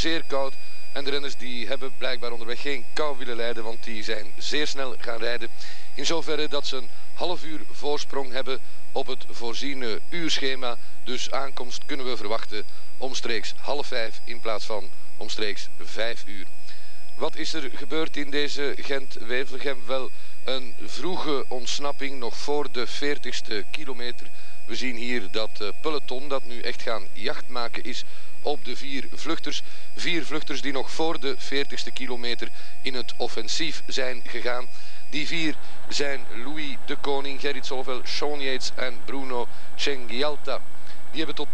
zeer koud. En de renners die hebben blijkbaar onderweg geen kou willen lijden, want die zijn zeer snel gaan rijden. In zoverre dat ze een half uur voorsprong hebben op het voorziene uurschema. Dus aankomst kunnen we verwachten omstreeks half vijf in plaats van omstreeks vijf uur. Wat is er gebeurd in deze Gent-Wevelgem? Wel een vroege ontsnapping nog voor de 40ste kilometer. We zien hier dat uh, peloton dat nu echt gaan jacht maken is op de vier vluchters. Vier vluchters die nog voor de 40ste kilometer in het offensief zijn gegaan. Die vier zijn Louis de Koning, Gerrit Solvel, Sean Yates en Bruno Cenghialta. Die hebben tot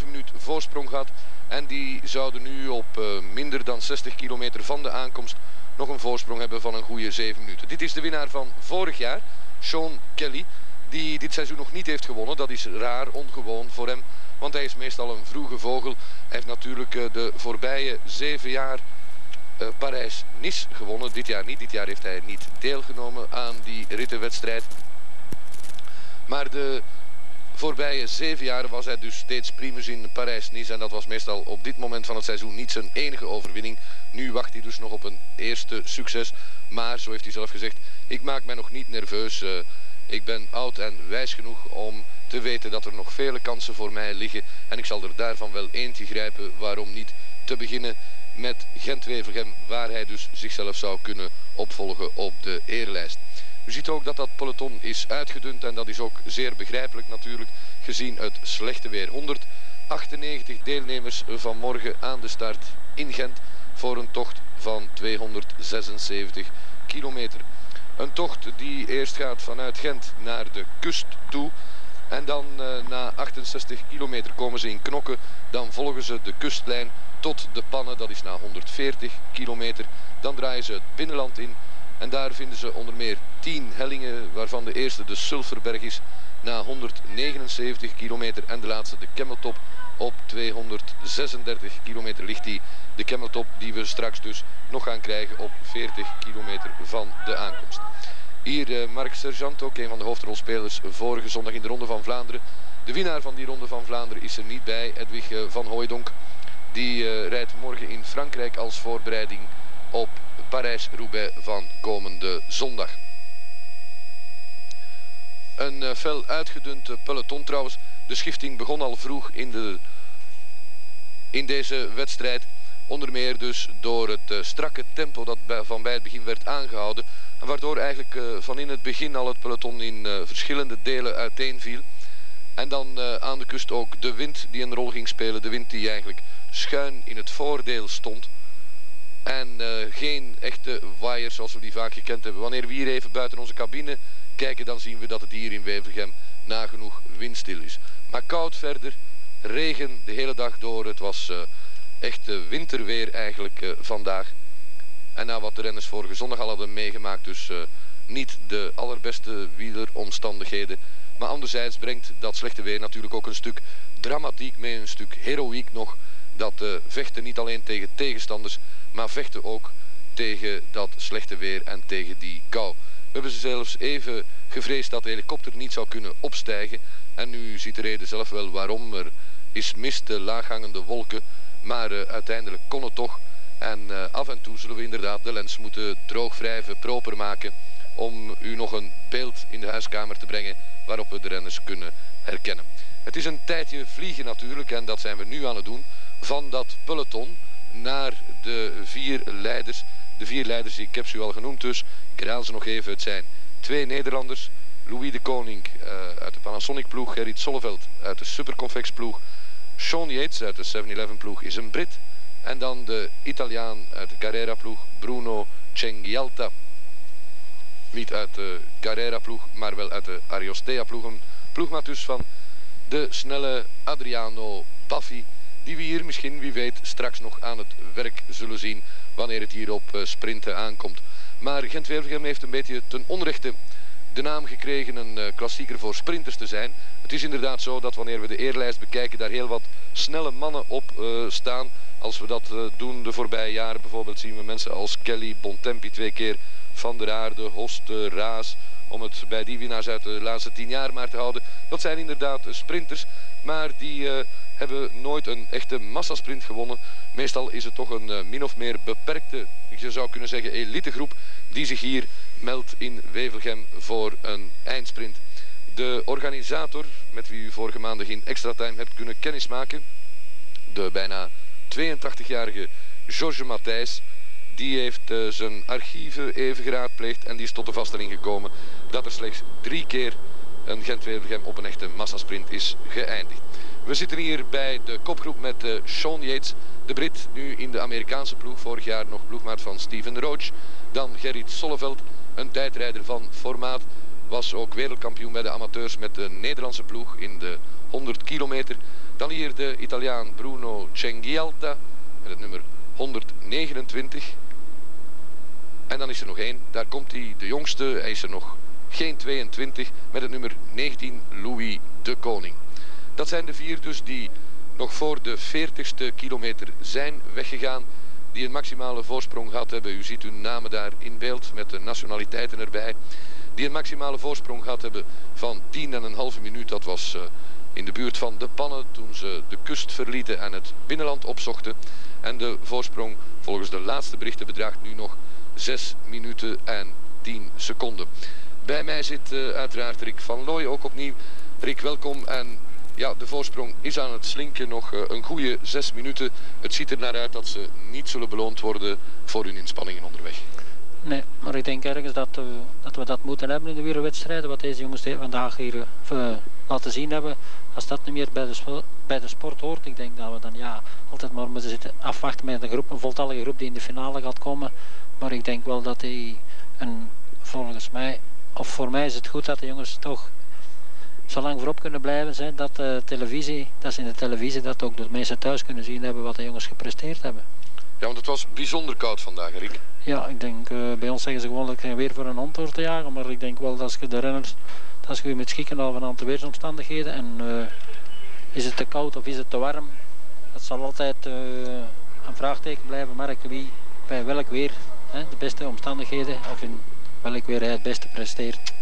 10,5 minuut voorsprong gehad. En die zouden nu op uh, minder dan 60 kilometer van de aankomst nog een voorsprong hebben van een goede 7 minuten. Dit is de winnaar van vorig jaar, Sean Kelly. Die dit seizoen nog niet heeft gewonnen. Dat is raar, ongewoon voor hem. Want hij is meestal een vroege vogel. Hij heeft natuurlijk uh, de voorbije 7 jaar uh, Parijs-Nice gewonnen. Dit jaar niet. Dit jaar heeft hij niet deelgenomen aan die rittenwedstrijd. Maar de voorbije zeven jaar was hij dus steeds primus in Parijs-Nice. En dat was meestal op dit moment van het seizoen niet zijn enige overwinning. Nu wacht hij dus nog op een eerste succes. Maar, zo heeft hij zelf gezegd, ik maak mij nog niet nerveus. Uh, ik ben oud en wijs genoeg om te weten dat er nog vele kansen voor mij liggen. En ik zal er daarvan wel eentje grijpen. Waarom niet te beginnen met Gent-Wevelgem, waar hij dus zichzelf zou kunnen opvolgen op de eerlijst. U ziet ook dat dat peloton is uitgedund en dat is ook zeer begrijpelijk natuurlijk gezien het slechte weer. 198 deelnemers vanmorgen aan de start in Gent voor een tocht van 276 kilometer. Een tocht die eerst gaat vanuit Gent naar de kust toe. En dan uh, na 68 kilometer komen ze in Knokken. Dan volgen ze de kustlijn tot de Pannen. Dat is na 140 kilometer. Dan draaien ze het binnenland in. En daar vinden ze onder meer 10 hellingen, waarvan de eerste de Sulferberg is na 179 kilometer. En de laatste de Kemmeltop op 236 kilometer ligt die. De Kemmeltop die we straks dus nog gaan krijgen op 40 kilometer van de aankomst. Hier uh, Mark Sergeant, ook een van de hoofdrolspelers vorige zondag in de Ronde van Vlaanderen. De winnaar van die Ronde van Vlaanderen is er niet bij, Edwig uh, van Hooijdonk. Die uh, rijdt morgen in Frankrijk als voorbereiding op Parijs-Roubaix van komende zondag. Een uh, fel uitgedund peloton trouwens. De schifting begon al vroeg in, de, in deze wedstrijd. Onder meer dus door het uh, strakke tempo dat van bij het begin werd aangehouden. En waardoor eigenlijk van in het begin al het peloton in verschillende delen uiteenviel. En dan aan de kust ook de wind die een rol ging spelen. De wind die eigenlijk schuin in het voordeel stond. En uh, geen echte waaiers zoals we die vaak gekend hebben. Wanneer we hier even buiten onze cabine kijken, dan zien we dat het hier in Wevergem nagenoeg windstil is. Maar koud verder, regen de hele dag door. Het was uh, echt uh, winterweer eigenlijk vandaag. En na wat de renners vorige zondag al hadden meegemaakt, dus niet de allerbeste wieleromstandigheden. Maar anderzijds brengt dat slechte weer natuurlijk ook een stuk dramatiek mee, een stuk heroïek nog. Dat vechten niet alleen tegen tegenstanders, maar vechten ook tegen dat slechte weer en tegen die kou. We hebben ze zelfs even gevreesd dat de helikopter niet zou kunnen opstijgen. En nu ziet de reden zelf wel waarom. Er is mist, laaghangende wolken. Maar uh, uiteindelijk kon het toch. En uh, af en toe zullen we inderdaad de lens moeten droog wrijven, proper maken. Om u nog een beeld in de huiskamer te brengen waarop we de renners kunnen herkennen. Het is een tijdje vliegen natuurlijk en dat zijn we nu aan het doen. Van dat peloton naar de vier leiders. De vier leiders, ik heb ze al genoemd dus. Ik herhaal ze nog even. Het zijn twee Nederlanders. Louis de Koning uh, uit de Panasonic ploeg. Gerrit Solleveld uit de Superconvex ploeg. Sean Yates uit de 7-Eleven ploeg is een Brit. En dan de Italiaan uit de Carrera ploeg. Bruno Cenghialta. Niet uit de Carrera ploeg, maar wel uit de Ariostea ploeg. Een ploegmaat dus van de snelle Adriano Baffi die we hier misschien, wie weet, straks nog aan het werk zullen zien wanneer het hier op uh, sprinten aankomt. Maar Gent-Wevelgem heeft een beetje ten onrechte de naam gekregen een uh, klassieker voor sprinters te zijn. Het is inderdaad zo dat wanneer we de eerlijst bekijken daar heel wat snelle mannen op uh, staan. Als we dat doen de voorbije jaren bijvoorbeeld zien we mensen als Kelly, Bontempi twee keer, Van der Aarde, Hoste, Raas. Om het bij die winnaars uit de laatste tien jaar maar te houden. Dat zijn inderdaad sprinters, maar die hebben nooit een echte massasprint gewonnen. Meestal is het toch een uh, min of meer beperkte, je zou kunnen zeggen elitegroep, die zich hier meldt in Wevelgem voor een eindsprint. De organisator, met wie u vorige maanden geen extra time hebt kunnen kennismaken, de bijna 82-jarige Georges Matthijs, die heeft uh, zijn archieven even geraadpleegd en die is tot de vaststelling gekomen dat er slechts drie keer een Gent-Wevelgem op een echte massasprint is geëindigd. We zitten hier bij de kopgroep met uh, Sean Yates, de Brit, nu in de Amerikaanse ploeg. Vorig jaar nog ploegmaat van Steven Roach. Dan Gerrit Solleveld, een tijdrijder van formaat. Was ook wereldkampioen bij de amateurs met de Nederlandse ploeg in de 100 kilometer. Dan hier de Italiaan Bruno Cenghialta met het nummer 129. En dan is er nog één, daar komt hij, de jongste, hij is er nog geen 22, met het nummer 19 Louis de Koning. Dat zijn de vier dus die nog voor de 40ste kilometer zijn weggegaan. Die een maximale voorsprong gehad hebben. U ziet hun namen daar in beeld met de nationaliteiten erbij. Die een maximale voorsprong gehad hebben van 10,5 minuut. Dat was uh, in de buurt van de pannen toen ze de kust verlieten en het binnenland opzochten. En de voorsprong volgens de laatste berichten bedraagt nu nog 6 minuten en 10 seconden. Bij mij zit uh, uiteraard Rick van Looy ook opnieuw. Rick, welkom. En ja, de voorsprong is aan het slinken. Nog uh, een goede 6 minuten. Het ziet er naar uit dat ze niet zullen beloond worden voor hun inspanningen onderweg. Nee, maar ik denk ergens dat, uh, dat we dat moeten hebben in de wielerwedstrijden. Wat deze jongens vandaag hier laten zien hebben. Als dat niet meer bij de, bij de sport hoort, ik denk dat we dan ja, altijd maar moeten zitten afwachten met een groep, een voltallige groep die in de finale gaat komen. Maar ik denk wel dat hij een, volgens mij, of voor mij is het goed dat de jongens toch zo lang voorop kunnen blijven zijn dat de televisie, dat ze in de televisie dat ook de mensen thuis kunnen zien hebben wat de jongens gepresteerd hebben. Ja, want het was bijzonder koud vandaag, Rick. Ja, ik denk, uh, bij ons zeggen ze gewoon dat ik weer voor een hond te jagen, maar ik denk wel dat als je de renners, dat je met schikken al van aan de weersomstandigheden en uh, is het te koud of is het te warm, dat zal altijd uh, een vraagteken blijven, maar wie bij welk weer hè, de beste omstandigheden of in welk weer hij het beste presteert.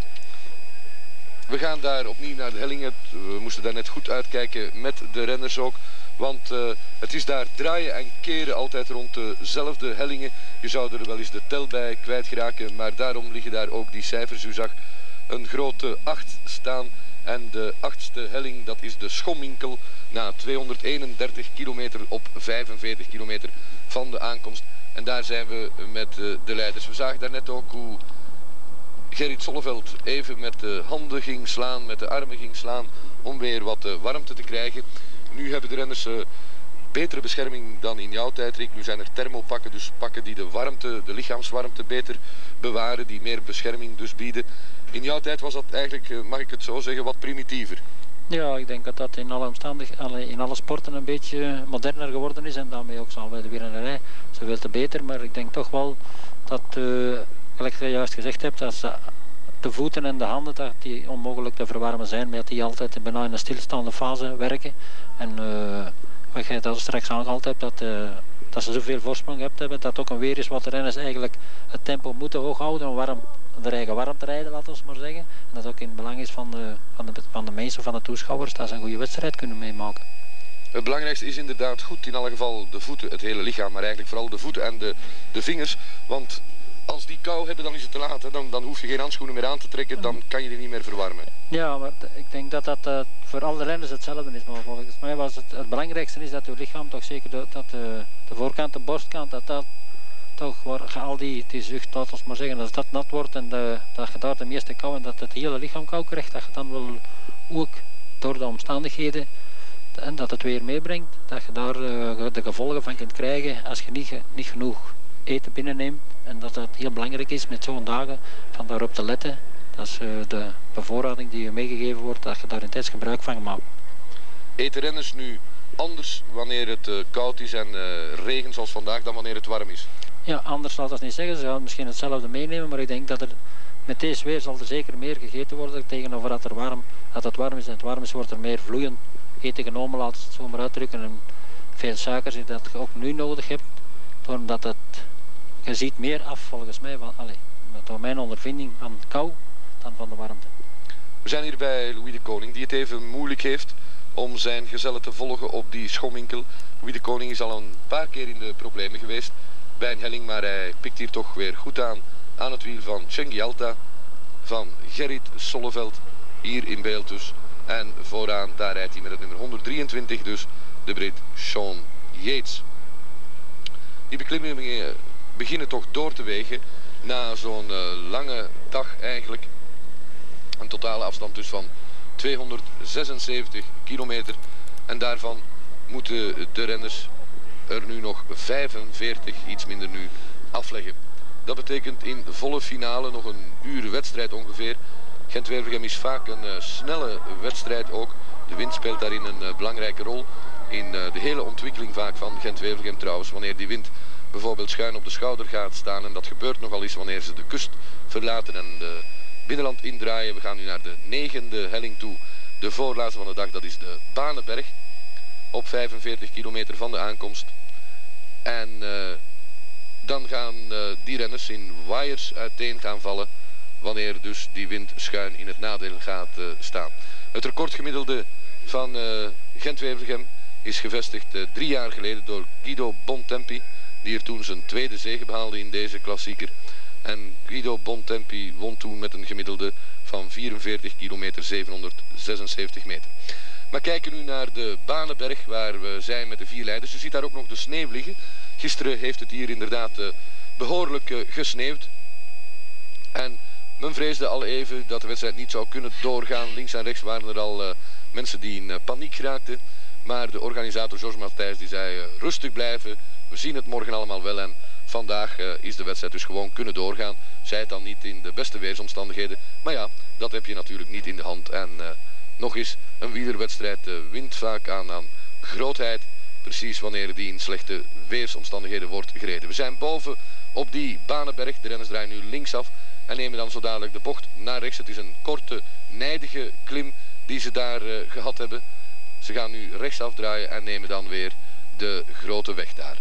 We gaan daar opnieuw naar de hellingen. We moesten daar net goed uitkijken met de renners ook. Want uh, het is daar draaien en keren altijd rond dezelfde hellingen. Je zou er wel eens de tel bij kwijtraken, maar daarom liggen daar ook die cijfers. U zag een grote 8 staan en de achtste helling dat is de Schomminkel na 231 kilometer op 45 kilometer van de aankomst. En daar zijn we met uh, de leiders. We zagen daarnet ook hoe Gerrit Solleveld even met de handen ging slaan, met de armen ging slaan om weer wat uh, warmte te krijgen. Nu hebben de renners uh, betere bescherming dan in jouw tijd, Rick. Nu zijn er thermopakken, dus pakken die de warmte, de lichaamswarmte beter bewaren, die meer bescherming dus bieden. In jouw tijd was dat eigenlijk, uh, mag ik het zo zeggen, wat primitiever. Ja, ik denk dat dat in alle omstandigheden, in alle sporten een beetje moderner geworden is en daarmee ook zal bij de wielrennerij zoveel te beter. Maar ik denk toch wel dat gelijk je juist gezegd hebt, dat de voeten en de handen dat die onmogelijk te verwarmen zijn, maar dat die altijd bijna in een stilstaande fase werken. En uh, wat je dat straks aangehaald hebt, dat, uh, dat ze zoveel voorsprong hebben, dat ook een weer is wat de renners eigenlijk het tempo moeten hoog houden om warm, de eigen warm te rijden, laten we maar zeggen. En dat ook in het belang is van de, van de, van de mensen, van de toeschouwers, dat ze een goede wedstrijd kunnen meemaken. Het belangrijkste is inderdaad goed, in alle geval de voeten, het hele lichaam, maar eigenlijk vooral de voeten en de, de vingers. Want als die kou hebben, dan is het te laat. Dan, dan hoef je geen handschoenen meer aan te trekken, dan kan je die niet meer verwarmen. Ja, maar ik denk dat dat uh, voor alle renners hetzelfde is. Maar volgens mij was het, het belangrijkste is dat je lichaam toch zeker de, dat de, de voorkant, de borstkant, dat dat toch al die, die zucht, laten we maar zeggen, als dat nat wordt en dat je daar de meeste kou en dat het hele lichaam kou krijgt, dat je dan wel ook door de omstandigheden en dat het weer meebrengt, dat je daar uh, de gevolgen van kunt krijgen als je niet, niet genoeg eten binnenneemt. En dat het heel belangrijk is met zo'n dagen van daarop te letten. Dat is uh, de bevoorrading die je meegegeven wordt, dat je daar in tijds gebruik van maakt. Eten renners nu anders wanneer het uh, koud is en uh, regen zoals vandaag dan wanneer het warm is? Ja, anders zal dat niet zeggen. Ze gaan misschien hetzelfde meenemen, maar ik denk dat er met deze weer zal er zeker meer gegeten worden tegenover dat, er warm, dat het warm is. En het warm is wordt er meer vloeiend eten genomen, laat het zo maar uitdrukken. En veel suikers dat je ook nu nodig hebt, doordat het je ziet meer af volgens mij, van, allez, door mijn ondervinding, van kou dan van de warmte. We zijn hier bij Louis de Koning, die het even moeilijk heeft. om zijn gezellen te volgen op die schomminkel. Wie de Koning is al een paar keer in de problemen geweest bij een helling, maar hij pikt hier toch weer goed aan aan het wiel van Chengi Alta, van Gerrit Solleveld, hier in beeld dus. En vooraan, daar rijdt hij met het nummer 123 dus, de Brit Sean Yates. Die beklimmingen beginnen toch door te wegen na zo'n uh, lange dag eigenlijk. Een totale afstand dus van 276 kilometer. En daarvan moeten de renners er nu nog 45, iets minder nu, afleggen. Dat betekent in volle finale nog een uur wedstrijd ongeveer. Gent-Wevelgem is vaak een uh, snelle wedstrijd ook. De wind speelt daarin een uh, belangrijke rol. In de hele ontwikkeling vaak van Gent-Wevelgem trouwens. Wanneer die wind bijvoorbeeld schuin op de schouder gaat staan. En dat gebeurt nogal eens wanneer ze de kust verlaten en de binnenland indraaien. We gaan nu naar de negende helling toe. De voorlaatste van de dag, dat is de Banenberg. Op 45 kilometer van de aankomst. En uh, dan gaan uh, die renners in wires uiteen gaan vallen. Wanneer dus die wind schuin in het nadeel gaat uh, staan. Het recordgemiddelde van Gent-Wevelgem is gevestigd drie jaar geleden door Guido Bontempi. Die er toen zijn tweede zege behaalde in deze klassieker. En Guido Bontempi won toen met een gemiddelde van 44 kilometer 776 meter. Maar kijken nu naar de Banenberg waar we zijn met de vier leiders. U ziet daar ook nog de sneeuw liggen. Gisteren heeft het hier inderdaad uh, behoorlijk uh, gesneeuwd. En men vreesde al even dat de wedstrijd niet zou kunnen doorgaan. Links en rechts waren er al uh, mensen die in paniek raakten. Maar de organisator Georges Matthijs die zei rustig blijven. We zien het morgen allemaal wel en vandaag is de wedstrijd dus gewoon kunnen doorgaan. Zij het dan niet in de beste weersomstandigheden. Maar ja, dat heb je natuurlijk niet in de hand. En nog eens, een wielerwedstrijd wint vaak aan, aan grootheid. Precies wanneer die in slechte weersomstandigheden wordt gereden. We zijn boven op die Banenberg. De renners draaien nu linksaf en nemen dan zo dadelijk de bocht naar rechts. Het is een korte, nijdige klim die ze daar gehad hebben. Ze gaan nu rechtsaf draaien en nemen dan weer de grote weg daar.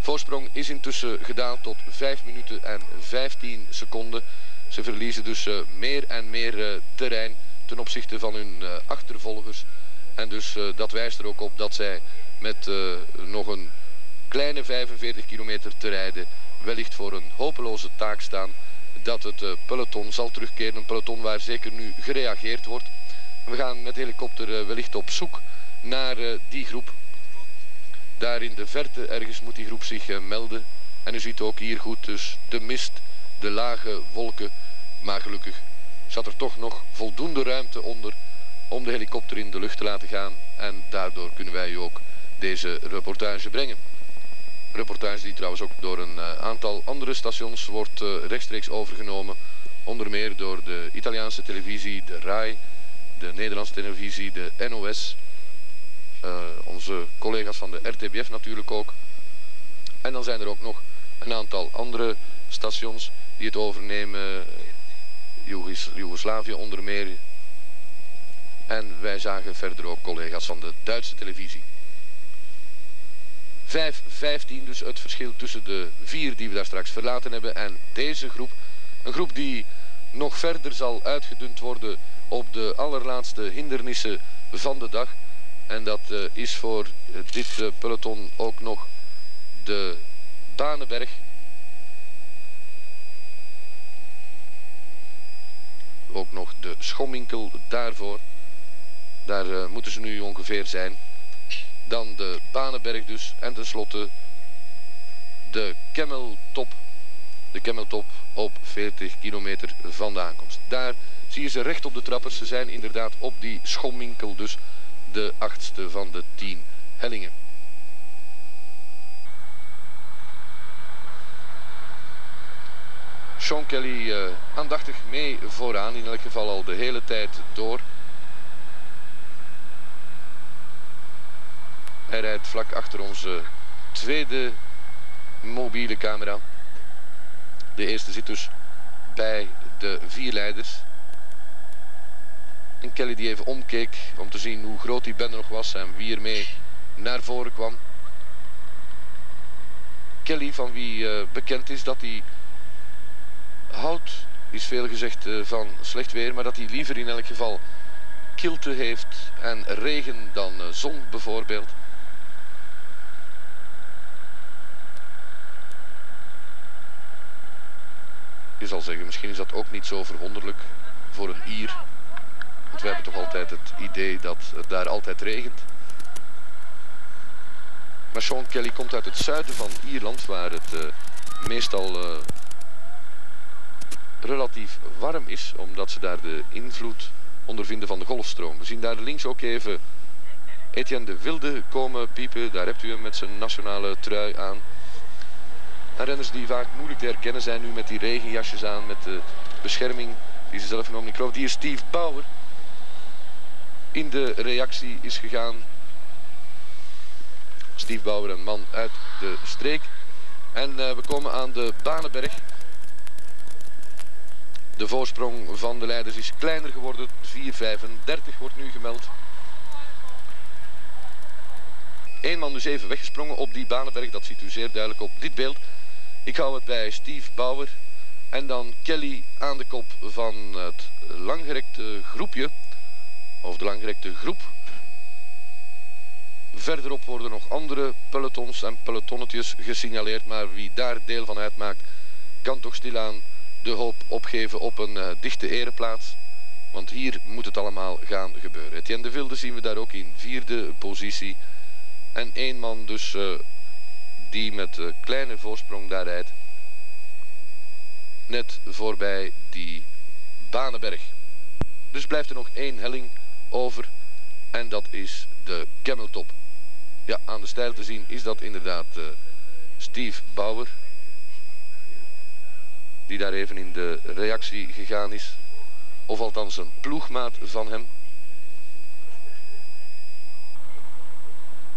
Voorsprong is intussen gedaan tot 5 minuten en 15 seconden. Ze verliezen dus uh, meer en meer uh, terrein ten opzichte van hun achtervolgers. En dus dat wijst er ook op dat zij met nog een kleine 45 kilometer te rijden wellicht voor een hopeloze taak staan dat het peloton zal terugkeren. Een peloton waar zeker nu gereageerd wordt. We gaan met helikopter wellicht op zoek naar die groep. Daar in de verte ergens moet die groep zich melden. En u ziet ook hier goed dus de mist, de lage wolken. Maar gelukkig zat er toch nog voldoende ruimte onder om de helikopter in de lucht te laten gaan. En daardoor kunnen wij u ook deze reportage brengen. Reportage die trouwens ook door een aantal andere stations wordt rechtstreeks overgenomen. Onder meer door de Italiaanse televisie, de RAI, de Nederlandse televisie, de NOS. Uh, onze collega's van de RTBF natuurlijk ook. En dan zijn er ook nog een aantal andere stations die het overnemen. Joegoslavië onder meer, en wij zagen verder ook collega's van de Duitse televisie. 5-15 dus het verschil tussen de vier die we daar straks verlaten hebben en deze groep. Een groep die nog verder zal uitgedund worden op de allerlaatste hindernissen van de dag. En dat uh, is voor dit uh, peloton ook nog de Banenberg. Ook nog de Schomminkel daarvoor. Daar uh, moeten ze nu ongeveer zijn. Dan de Banenberg dus. En tenslotte de Kemmeltop. De Kemmeltop op 40 kilometer van de aankomst. Daar zie je ze recht op de trappers. Ze zijn inderdaad op die schomminkel. Dus de achtste van de tien hellingen. Sean Kelly uh, aandachtig mee vooraan. In elk geval al de hele tijd door. Hij rijdt vlak achter onze tweede mobiele camera. De eerste zit dus bij de vier leiders. En Kelly die even omkeek om te zien hoe groot die bende nog was en wie ermee naar voren kwam. Kelly van wie uh, bekend is dat hij houdt, is veel gezegd uh, van slecht weer, maar dat hij liever in elk geval kilte heeft en regen dan eh, zon bijvoorbeeld. Je zal zeggen, misschien is dat ook niet zo verwonderlijk voor een Ier. Want we hebben toch altijd het idee dat het daar altijd regent. Maar Sean Kelly komt uit het zuiden van Ierland, waar het uh, meestal uh, relatief warm is, omdat ze daar de invloed ondervinden van de golfstroom. We zien daar links ook even Etienne de Wilde komen piepen. Daar hebt u hem met zijn nationale trui aan. En renners die vaak moeilijk te herkennen zijn nu met die regenjasjes aan, met de bescherming die ze zelf genomen. Ik geloof die is Steve Bauer. In de reactie is gegaan. Steve Bauer, een man uit de streek. En uh, we komen aan de Banenberg. De voorsprong van de leiders is kleiner geworden. 4.35 wordt nu gemeld. Eén man dus even weggesprongen op die Banenberg. Dat ziet u zeer duidelijk op dit beeld. Ik hou het bij Steve Bauer. En dan Kelly aan de kop van het langgerekte groepje. Of de langgerekte groep. Verderop worden nog andere pelotons en pelotonnetjes gesignaleerd. Maar wie daar deel van uitmaakt, kan toch stilaan de hoop opgeven op een uh, dichte ereplaats. Want hier moet het allemaal gaan gebeuren. Etienne de Vilde zien we daar ook in vierde positie. En één man dus uh, die met uh, kleine voorsprong daar rijdt. Net voorbij die Banenberg. Dus blijft er nog één helling over. En dat is de Kemmeltop. Ja, aan de stijl te zien is dat inderdaad Steve Bauer die daar even in de reactie gegaan is. Of althans een ploegmaat van hem.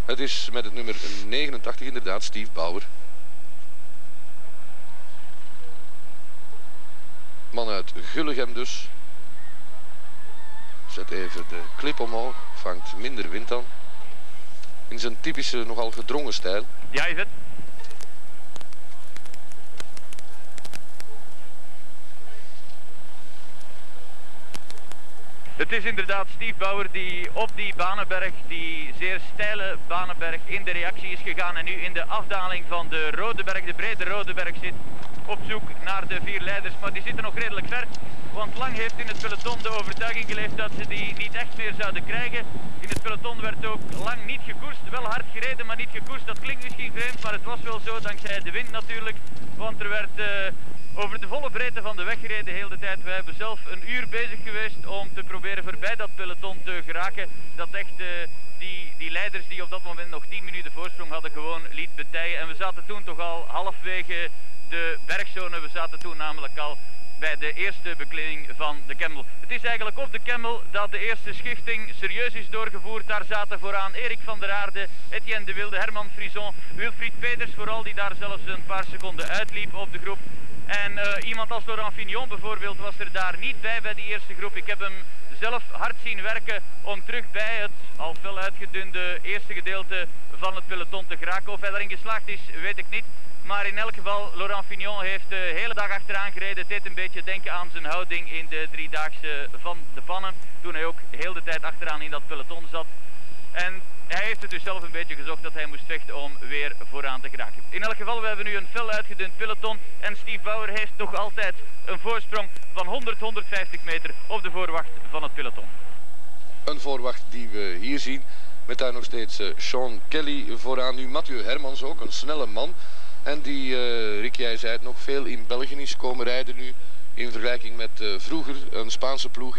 Het is met het nummer 89 inderdaad Steve Bauer. Man uit Gulligem dus. Zet even de klip omhoog, vangt minder wind aan. In zijn typische, nogal gedrongen stijl. Ja, is het. Het is inderdaad Steve Bauer die op die Banenberg, die zeer steile Banenberg, in de reactie is gegaan en nu in de afdaling van de Rodeberg, de brede Rodeberg zit, op zoek naar de vier leiders. Maar die zitten nog redelijk ver, want Lang heeft in het peloton de overtuiging geleefd dat ze die niet echt meer zouden krijgen. In het peloton werd ook Lang niet gekoerst, wel hard gereden, maar niet gekoerst. Dat klinkt misschien vreemd, maar het was wel zo, dankzij de wind natuurlijk. Want er werd... Uh, over de volle breedte van de weg gereden de hele tijd. Wij hebben zelf een uur bezig geweest om te proberen voorbij dat peloton te geraken. Dat echt uh, die, die leiders die op dat moment nog 10 minuten voorsprong hadden gewoon liet betijen. En we zaten toen toch al halfwege de bergzone. We zaten toen namelijk al bij de eerste beklimming van de Kemmel. Het is eigenlijk op de Kemmel dat de eerste schichting serieus is doorgevoerd. Daar zaten vooraan Erik van der Aarde, Etienne de Wilde, Herman Frison, Wilfried Peters vooral die daar zelfs een paar seconden uitliep op de groep. En uh, iemand als Laurent Fignon bijvoorbeeld was er daar niet bij bij die eerste groep. Ik heb hem zelf hard zien werken om terug bij het al veel uitgedunde eerste gedeelte van het peloton te geraken. Of hij daarin geslaagd is, weet ik niet. Maar in elk geval, Laurent Fignon heeft de hele dag achteraan gereden. Deed een beetje denken aan zijn houding in de driedaagse van de pannen. Toen hij ook heel de tijd achteraan in dat peloton zat. En hij heeft het dus zelf een beetje gezocht dat hij moest vechten om weer vooraan te geraken. In elk geval, we hebben nu een fel uitgedund peloton en Steve Bauer heeft nog altijd een voorsprong van 100, 150 meter op de voorwacht van het peloton. Een voorwacht die we hier zien, met daar nog steeds uh, Sean Kelly vooraan. Nu Mathieu Hermans ook, een snelle man. En die, uh, Rick, jij zei het nog, veel in België is komen rijden nu. In vergelijking met uh, vroeger, een Spaanse ploeg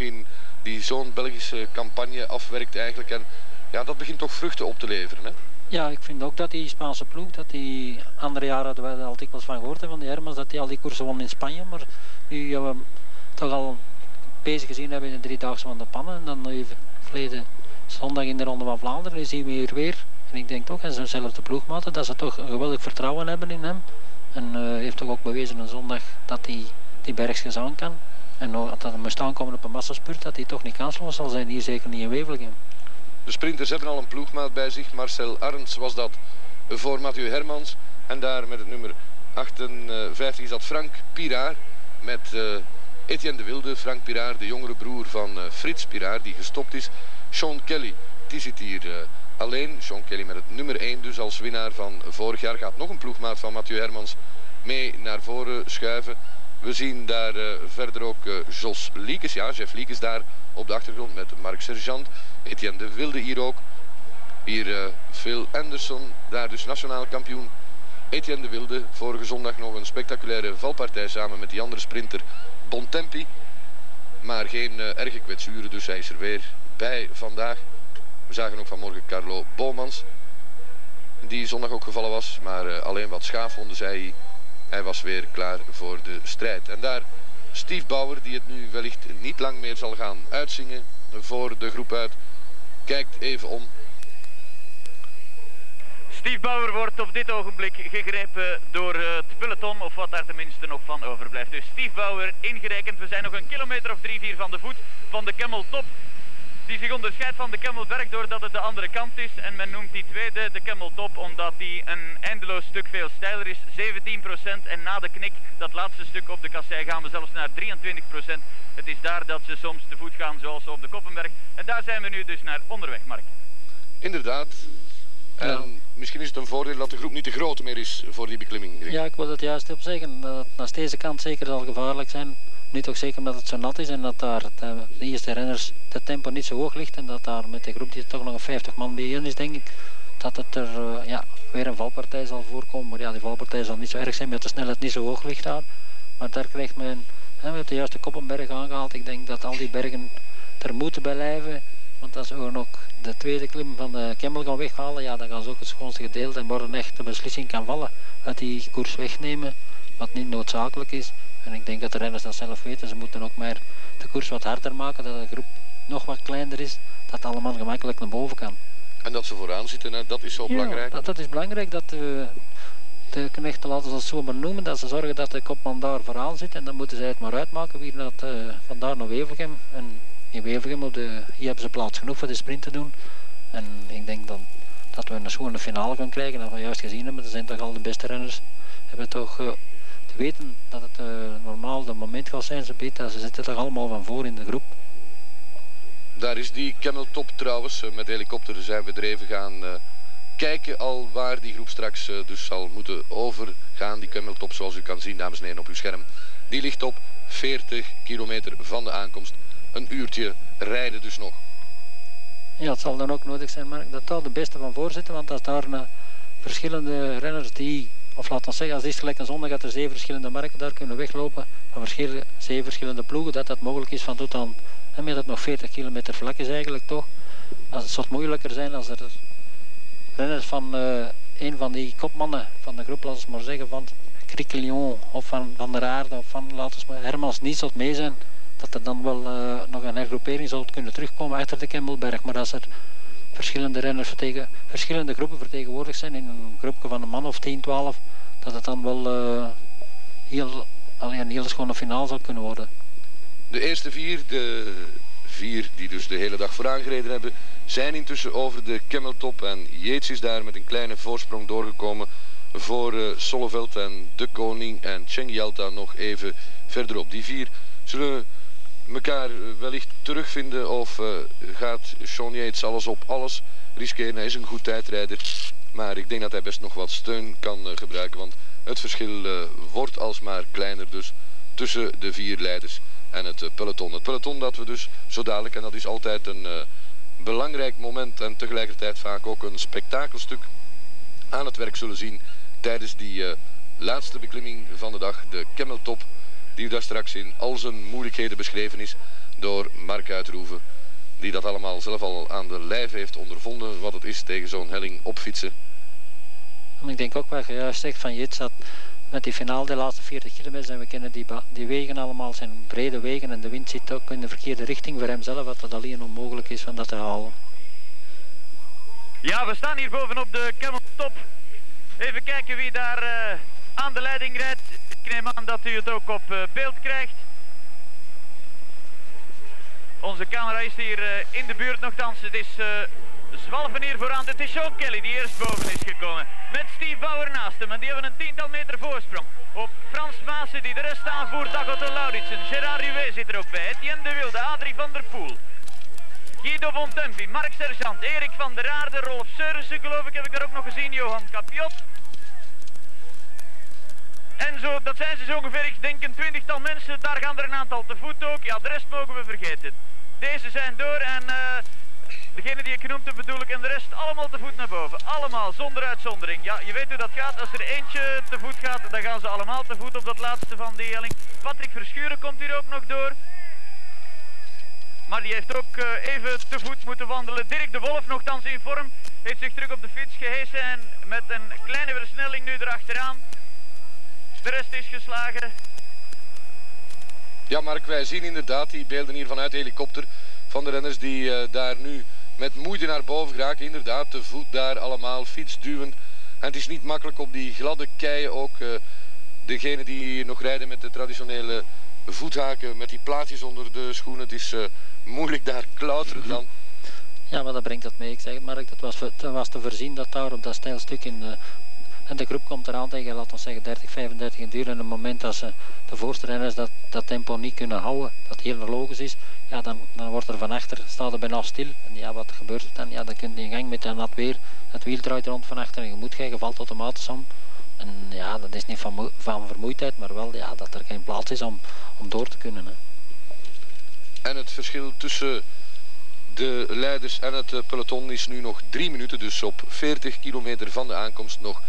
die zo'n Belgische campagne afwerkt eigenlijk. En ja, dat begint toch vruchten op te leveren. Hè? Ja, ik vind ook dat die Spaanse ploeg, dat die andere jaren hadden wij er al dikwijls van gehoord van die Hermans, dat die al die koersen won in Spanje. Maar nu ja, we toch al bezig gezien hebben in de driedaagse van de pannen. En dan even verleden zondag in de Ronde van Vlaanderen zien we hier weer. En ik denk toch, en zijnzelfde ploegmaten, dat ze toch een geweldig vertrouwen hebben in hem. En uh, heeft toch ook bewezen een zondag dat hij die bergsjes aan kan. En dat hij moest aankomen op een massaspurt, dat hij toch niet kansloos zal zijn, hier zeker niet in Wevelgem. De sprinters hebben al een ploegmaat bij zich. Marcel Arns was dat voor Mathieu Hermans. En daar met het nummer 58 is dat Frank Piraar. Met uh, Etienne de Wilde, Frank Piraar, de jongere broer van Frits Piraar, die gestopt is. Sean Kelly, die zit hier alleen. Sean Kelly met het nummer 1 dus als winnaar van vorig jaar. Gaat nog een ploegmaat van Mathieu Hermans mee naar voren schuiven. We zien daar uh, verder ook uh, Jos Liekes. Ja, Jeff Liekes daar op de achtergrond met Mark Sergeant. Etienne de Wilde hier ook. Hier uh, Phil Anderson, daar dus nationaal kampioen. Etienne de Wilde, vorige zondag nog een spectaculaire valpartij samen met die andere sprinter Bontempi. Maar geen erge kwetsuren, dus hij is er weer bij vandaag. We zagen ook vanmorgen Carlo Bomans, die zondag ook gevallen was. Maar alleen wat schaafwonden, zei hij. Hij was weer klaar voor de strijd. En daar Steve Bauer, die het nu wellicht niet lang meer zal gaan uitzingen voor de groep uit, kijkt even om. Steve Bauer wordt op dit ogenblik gegrepen door het peloton, of wat daar tenminste nog van overblijft. Dus Steve Bauer ingerekend. We zijn nog een kilometer of drie, vier van de voet van de Camel Top die zich onderscheidt van de Kemmelberg doordat het de andere kant is. En men noemt die tweede de Kemmeltop omdat die een eindeloos stuk veel steiler is. 17% en na de knik, dat laatste stuk op de kassei, gaan we zelfs naar 23%. Het is daar dat ze soms te voet gaan zoals op de Koppenberg. En daar zijn we nu dus naar onderweg, Mark. Inderdaad. En misschien is het een voordeel dat de groep niet te groot meer is voor die beklimming. Ja, ik wil het juist op zeggen. Dat het naar deze kant zeker zal gevaarlijk zijn. Nu toch zeker omdat het zo nat is en dat daar de, de eerste renners de tempo niet zo hoog ligt en dat daar met de groep die toch nog een 50 man bijeen is denk ik dat het er uh, ja, weer een valpartij zal voorkomen. Maar ja, die valpartij zal niet zo erg zijn met de snelheid niet zo hoog ligt daar. Maar daar krijgt men hè, met de juiste Koppenberg aangehaald. Ik denk dat al die bergen er moeten blijven. Want als we ook de tweede klim van de Kemmel gaan weghalen, ja, dan gaan ze ook het schoonste gedeelte en worden echt de beslissing kan vallen uit die koers wegnemen. Wat niet noodzakelijk is. En ik denk dat de renners dat zelf weten. Ze moeten ook maar de koers wat harder maken, dat de groep nog wat kleiner is, dat allemaal gemakkelijk naar boven kan. En dat ze vooraan zitten, dat is zo belangrijk? Dat, dat is belangrijk, dat de, de knechten, laten ze het zo maar noemen, dat ze zorgen dat de kopman daar vooraan zit. En dan moeten zij het maar uitmaken wie dat uh, vandaar naar Wevelgem. En in Wevelgem, op de, hier hebben ze plaats genoeg voor de sprint te doen. En ik denk dan dat we een schone finale gaan krijgen. Dat we juist gezien hebben, dat zijn toch al de beste renners. Hebben toch uh, weten dat het uh, normaal de moment gaat zijn, ze weten, ze zitten toch allemaal van voor in de groep. Daar is die Camel Top trouwens, uh, met helikopter zijn we er even gaan uh, kijken al waar die groep straks dus zal moeten overgaan. Die Camel Top zoals u kan zien dames en heren op uw scherm, die ligt op 40 kilometer van de aankomst. Een uurtje rijden dus nog. Ja, het zal dan ook nodig zijn, maar dat daar de beste van voor zitten, want als daar verschillende renners die of laten we zeggen, als is gelijk een zondag dat er zeven verschillende marken daar kunnen weglopen van verschillende, zeven verschillende ploegen, dat dat mogelijk is van tot aan, en met dat nog 40 kilometer vlak is eigenlijk toch. Als het zou moeilijker zijn als er renners van uh, een van die kopmannen van de groep, laten we maar zeggen, van Criquelion of van, van der Aarde of van, laten we maar, Hermans niet zou mee zijn, dat er dan wel uh, nog een hergroepering zou kunnen terugkomen achter de Kemmelberg. Maar als er verschillende renners vertegen, verschillende groepen vertegenwoordigd zijn in een groepje van een man of 10, 12, dat het dan wel uh, heel, alleen een hele schone finale zal kunnen worden. De eerste vier, de vier die dus de hele dag vooraan gereden hebben, zijn intussen over de Kemmeltop en Yates is daar met een kleine voorsprong doorgekomen voor uh, Solleveld en De Koning en Cheng Yalta nog even verderop. Die vier zullen elkaar wellicht terugvinden of uh, gaat Sean Yates alles op alles riskeren. Hij is een goed tijdrijder, maar ik denk dat hij best nog wat steun kan uh, gebruiken, want het verschil uh, wordt alsmaar kleiner dus tussen de vier leiders en het peloton. Het peloton dat we dus zo dadelijk, en dat is altijd een belangrijk moment en tegelijkertijd vaak ook een spektakelstuk aan het werk zullen zien tijdens die laatste beklimming van de dag, de Top die daar straks in al zijn moeilijkheden beschreven is door Mark Uitroeven. Die dat allemaal zelf al aan de lijf heeft ondervonden wat het is tegen zo'n helling opfietsen. En ik denk ook wat je juist zegt van Jits dat met die finale de laatste 40 kilometer en we kennen die, die wegen allemaal zijn brede wegen en de wind zit ook in de verkeerde richting voor hemzelf wat dat alleen onmogelijk is van dat te halen. Ja, we staan hier bovenop de Camel Top. Even kijken wie daar uh, aan de leiding rijdt. Ik neem aan dat u het ook op uh, beeld krijgt. Onze camera is hier uh, in de buurt nogthans. Het is uh, zwalven hier vooraan. Het is Sean Kelly die eerst boven is gekomen. Met Steve Bauer naast hem en die hebben een tiental meter voorsprong. Op Frans Maassen die de rest aanvoert, Dagotte Lauritsen. Gerard Rivet zit er ook bij. Etienne de Wilde, Adrie van der Poel. Guido von Tumpy, Mark Sergeant, Erik van der Aarde, Rolf Seurissen geloof ik heb ik er ook nog gezien, Johan Capiot. En zo, dat zijn ze zo ongeveer, ik denk een twintigtal mensen, daar gaan er een aantal te voet ook. Ja, de rest mogen we vergeten. Deze zijn door en uh, degene die ik genoemd bedoel ik en de rest allemaal te voet naar boven. Allemaal, zonder uitzondering. Ja, je weet hoe dat gaat. Als er eentje te voet gaat, dan gaan ze allemaal te voet op dat laatste van die helling. Patrick Verschuren komt hier ook nog door. Maar die heeft ook uh, even te voet moeten wandelen. Dirk de Wolf, nogthans in vorm, heeft zich terug op de fiets gehesen en met een kleine versnelling nu erachteraan. De rest is geslagen. Ja, Mark, wij zien inderdaad die beelden hier vanuit de helikopter van de renners die uh, daar nu met moeite naar boven geraken. Inderdaad, de voet daar allemaal fietsduwend. En het is niet makkelijk op die gladde keien ook. Uh, degene die nog rijden met de traditionele voethaken, met die plaatjes onder de schoenen. Het is uh, moeilijk daar klauteren dan. Ja, maar dat brengt dat mee. Ik zeg het Mark, dat was, dat was te voorzien dat daar op dat stijl stuk in... En de groep komt eraan tegen, laten we zeggen, 30, 35 in duur. En op het moment dat ze de voorste renners dat, dat tempo niet kunnen houden, dat heel logisch is, ja, dan, dan wordt er van achter, staat er bijna stil. En ja, wat gebeurt er dan? Ja, dan kun je in gang met dat weer. Het wiel draait rond van achter en je moet gaan, je valt automatisch om. En ja, dat is niet van, van vermoeidheid, maar wel ja, dat er geen plaats is om, om door te kunnen. Hè. En het verschil tussen de leiders en het peloton is nu nog drie minuten. Dus op 40 kilometer van de aankomst nog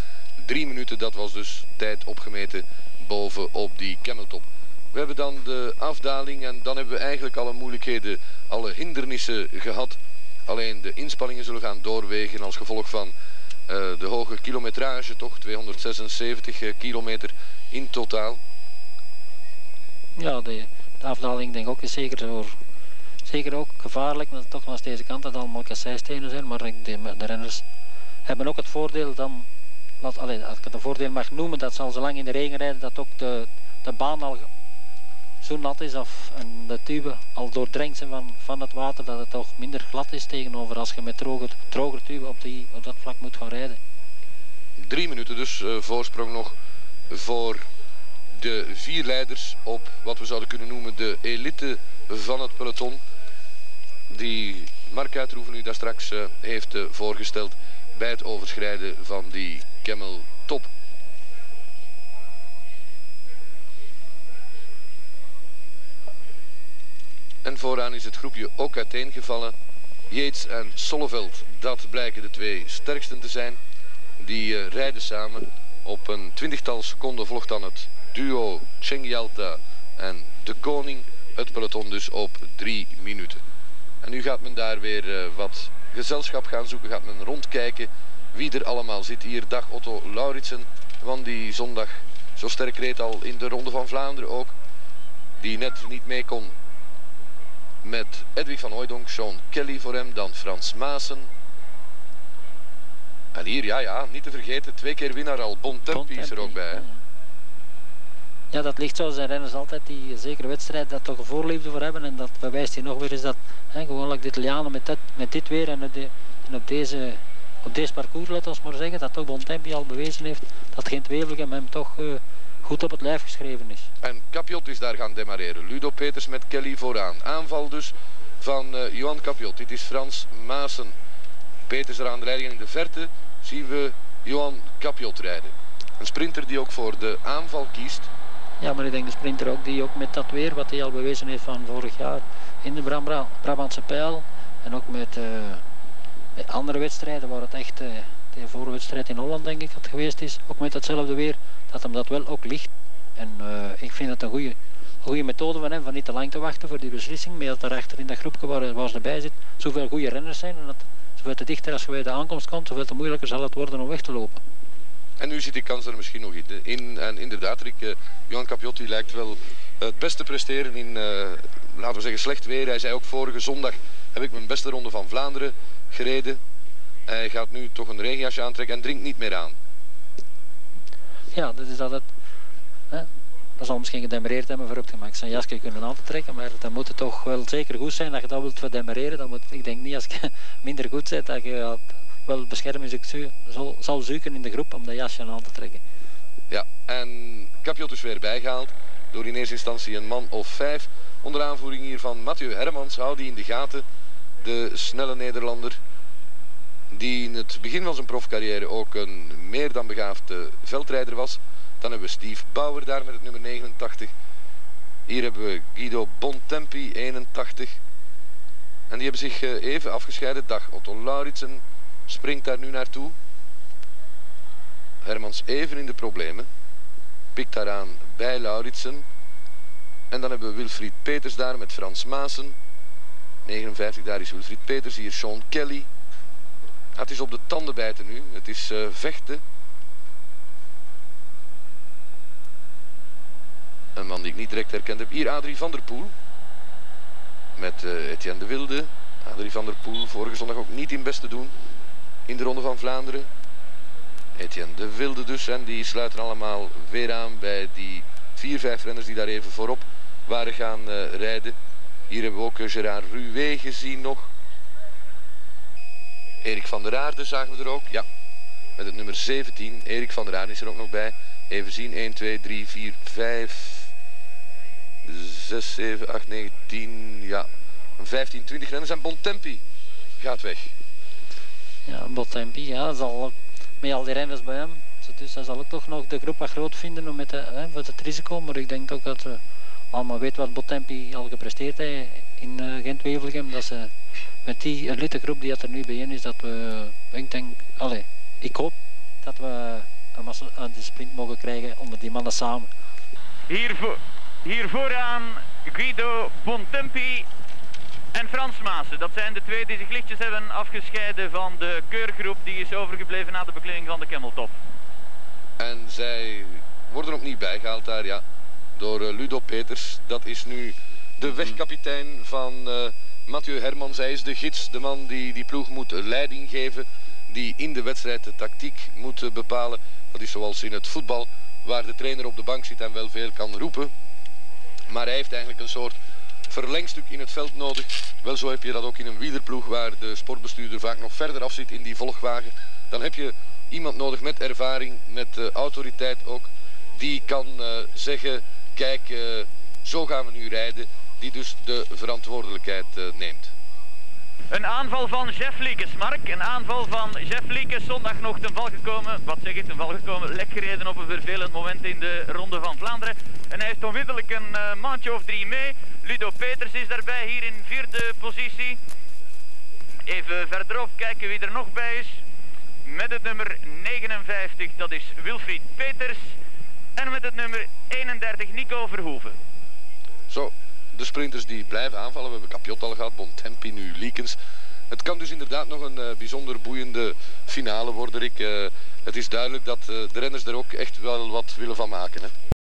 drie minuten. Dat was dus tijd opgemeten boven op die Cameltop. We hebben dan de afdaling en dan hebben we eigenlijk alle moeilijkheden, alle hindernissen gehad. Alleen de inspanningen zullen gaan doorwegen als gevolg van uh, de hoge kilometrage, toch 276 kilometer in totaal. Ja, de, de afdaling denk ik ook is zeker, voor, zeker ook gevaarlijk, maar toch langs deze kant dat allemaal kasseistenen zijn. Maar de, de renners hebben ook het voordeel dan, laat, allez, als ik het een voordeel mag noemen, dat ze al zo lang in de regen rijden, dat ook de, de baan al zo nat is of en de tube al doordrenkt zijn van, van het water, dat het toch minder glad is tegenover als je met droge, droge tube op, die, op dat vlak moet gaan rijden. Drie minuten dus uh, voorsprong nog voor de vier leiders op wat we zouden kunnen noemen de elite van het peloton. Die Mark Uitroeven u daar straks uh, heeft uh, voorgesteld bij het overschrijden van die Top. En vooraan is het groepje ook uiteengevallen. Yates en Solleveld, dat blijken de twee sterksten te zijn. Die uh, rijden samen. Op een twintigtal seconden volgt dan het duo Cheng Yalta en De Koning. Het peloton dus op drie minuten. En nu gaat men daar weer uh, wat gezelschap gaan zoeken. Gaat men rondkijken wie er allemaal zit. Hier dag Otto Lauritsen. Van die zondag zo sterk reed al in de Ronde van Vlaanderen ook. Die net niet mee kon met Edwin van Hooijdonk, Sean Kelly voor hem, dan Frans Maassen. En hier, ja, ja, niet te vergeten, twee keer winnaar al, Bontempi is er ook bij. Hè? Ja, dat ligt zo zijn renners altijd die zekere wedstrijd dat toch een voorliefde voor hebben. En dat bewijst hij nog weer eens dat hè, gewoonlijk de Italianen met, dit, met dit weer en, de, en op, deze, op deze parcours, laten we maar zeggen, dat toch Bontempi al bewezen heeft dat geen twijfel hem toch... Uh, goed op het lijf geschreven is. En Capiot is daar gaan demareren. Ludo Peters met Kelly vooraan. Aanval dus van uh, Johan Capiot. Dit is Frans Maassen. Peters er aan de leiding. In de verte zien we Johan Capiot rijden. Een sprinter die ook voor de aanval kiest. Ja, maar ik denk de sprinter ook die ook met dat weer, wat hij al bewezen heeft van vorig jaar in de Brabantse pijl. En ook met, uh, met andere wedstrijden waar het echt... Uh, de vorige wedstrijd in Holland denk ik dat geweest is, ook met hetzelfde weer, dat hem dat wel ook ligt. En uh, ik vind het een goede, goede methode van hem, van niet te lang te wachten voor die beslissing, maar dat er achter in dat groepje waar, waar ze erbij zit, zoveel goede renners zijn en dat zoveel te dichter als je bij de aankomst komt, zoveel te moeilijker zal het worden om weg te lopen. En nu zit die kans er misschien nog in. En inderdaad, Rick, uh, Johan Capiotti lijkt wel het beste presteren in, laten we zeggen, slecht weer. Hij zei ook vorige zondag heb ik mijn beste ronde van Vlaanderen gereden. Hij gaat nu toch een regenjasje aantrekken en drinkt niet meer aan. Ja, dat is dat het. Hè? Dat zal misschien gedemereerd hebben voor op gemaakt zijn jasje kunnen aan te trekken, maar dan moet het toch wel zeker goed zijn dat je dat wilt verdemereren. Dan moet, ik denk niet als je minder goed bent dat je wel bescherming zal, zal zoeken in de groep om dat jasje aan te trekken. Ja, en Capiot is weer bijgehaald door in eerste instantie een man of vijf. Onder aanvoering hier van Mathieu Hermans. Hou die in de gaten. De snelle Nederlander. Die in het begin van zijn profcarrière ook een meer dan begaafde veldrijder was. Dan hebben we Steve Bauer daar met het nummer 89. Hier hebben we Guido Bontempi, 81. En die hebben zich eh, even afgescheiden. Dag Otto Lauritsen springt daar nu naartoe. Hermans even in de problemen. Pikt daaraan bij Lauritsen. En dan hebben we Wilfried Peters daar met Frans Maassen. 59, daar is Wilfried Peters. Hier Sean Kelly. het is op de tanden bijten nu. Het is uh, vechten. Een man die ik niet direct herkend heb. Hier Adrie van der Poel. Met uh, Etienne de Wilde. Adrie van der Poel vorige zondag ook niet in best te doen. In de Ronde van Vlaanderen. Etienne de Wilde dus. En die sluiten allemaal weer aan bij die vier, vijf renners die daar even voorop waren gaan uh, rijden. Hier hebben we ook Gerard Ruwe gezien nog. Erik van der Aarde zagen we er ook. Ja, met het nummer 17. Erik van der Aarde is er ook nog bij. Even zien. 1, 2, 3, 4, 5, 6, 7, 8, 9, 10. Ja, 15, 20 renners. En Bontempi gaat weg. Ja, Bontempi, ja, zal met al die renners bij hem. Dus hij zal ook toch nog de groep wat groot vinden met, de, hè, met het risico. Maar ik denk ook dat we allemaal weten wat Botempi al gepresteerd heeft in uh, Gent-Wevelgem. Dat ze met die elite groep die er nu bijeen is, dat we, ik denk, allez, ik hoop dat we een massa, de sprint mogen krijgen onder die mannen samen. Hier, voor, hier vooraan Guido Bontempi en Frans Maassen. Dat zijn de twee die zich lichtjes hebben afgescheiden van de keurgroep die is overgebleven na de beklimming van de Kemmeltop. En zij worden ook niet bijgehaald daar, ja, door uh, Ludo Peters. Dat is nu de wegkapitein van uh, Mathieu Herman. Zij is de gids, de man die die ploeg moet leiding geven. Die in de wedstrijd de tactiek moet uh, bepalen. Dat is zoals in het voetbal, waar de trainer op de bank zit en wel veel kan roepen. Maar hij heeft eigenlijk een soort verlengstuk in het veld nodig. Wel zo heb je dat ook in een wielerploeg waar de sportbestuurder vaak nog verder af zit in die volgwagen. Dan heb je iemand nodig met ervaring, met autoriteit ook. Die kan zeggen, kijk, uh, zo gaan we nu rijden. Die dus de verantwoordelijkheid neemt. Een aanval van Jeff Liekes, Mark. Een aanval van Jeff Liekes, zondag nog ten val gekomen. Wat zeg ik, ten val gekomen? Lek gereden op een vervelend moment in de Ronde van Vlaanderen. En hij heeft onmiddellijk een uh, maandje of drie mee. Ludo Peters is daarbij, hier in vierde positie. Even verderop kijken wie er nog bij is. Met het nummer 59, dat is Wilfried Peters. En met het nummer 31, Nico Verhoeven. Zo, de sprinters die blijven aanvallen. We hebben Capiot al gehad, Bontempi, nu Liekens. Het kan dus inderdaad nog een uh, bijzonder boeiende finale worden, Rick. Uh, het is duidelijk dat uh, de renners er ook echt wel wat willen van maken. Hè?